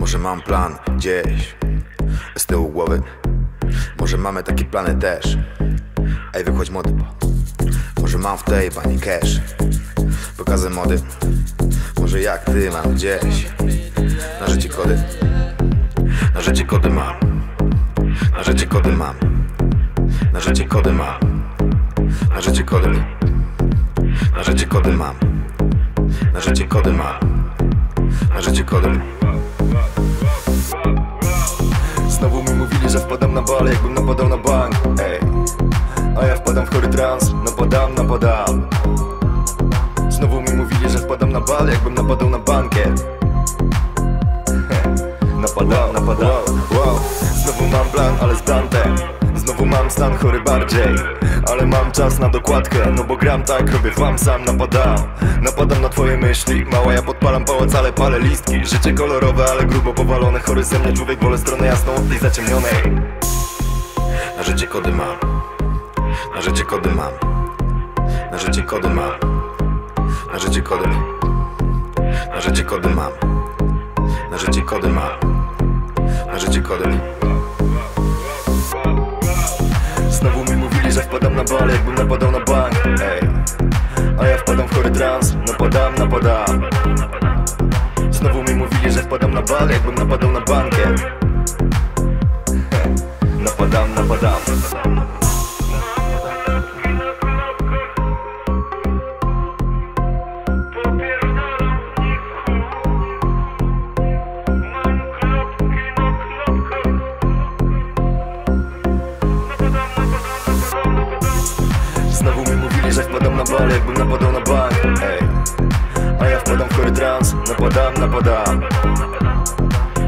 Może mam plan gdzieś z tyłu głowy. Może mamy takie plany też. Ej, wychodź młody, Może mam w tej bani cash. Pokażę mody. Może jak ty mam gdzieś. Na życie kody. Na życie kody mam. Na życie kody mam. Na życie kody mam. Na życie kody Na życie kody mam. Na życie kody mam. Na życie kody Znowu że wpadam na bal, jakbym napadał na bank Ej, a ja wpadam w chory trans, napadam, napadam Znowu mi mówili, że wpadam na bal, jakbym napadał na bankiet Napadam, napadam, wow. Znowu mam plan, ale z Dantem stan chory bardziej. Ale mam czas na dokładkę No bo gram tak, robię wam sam napadam. Napadam na twoje myśli Mała ja podpalam pałac, ale palę listki. Życie kolorowe, ale grubo powalone Chory ze mnie człowiek, wolę stronę jasną od tej zaciemnionej. Na życie kody mam. Na życie kody mam. Na życie kody mam. Na życie kody Na życie kody mam. Na życie kody mam. Na życie kody że wpadam na bal, jakbym napadał na bank Ej, a ja wpadam w chory trans Napadam, napadam Znowu mi mówili, że wpadam na bal, jakbym napadał na bankiet Napadam, napadam mówili, że wpadam na bal, jakbym napadał na bank Ej, a ja wpadam w chory trans Napadam, napadam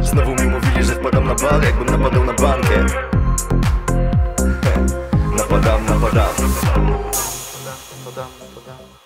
Znowu mi mówili, że wpadam na bal, jakbym napadał na bankiet Napadam, napadam Napadam, napadam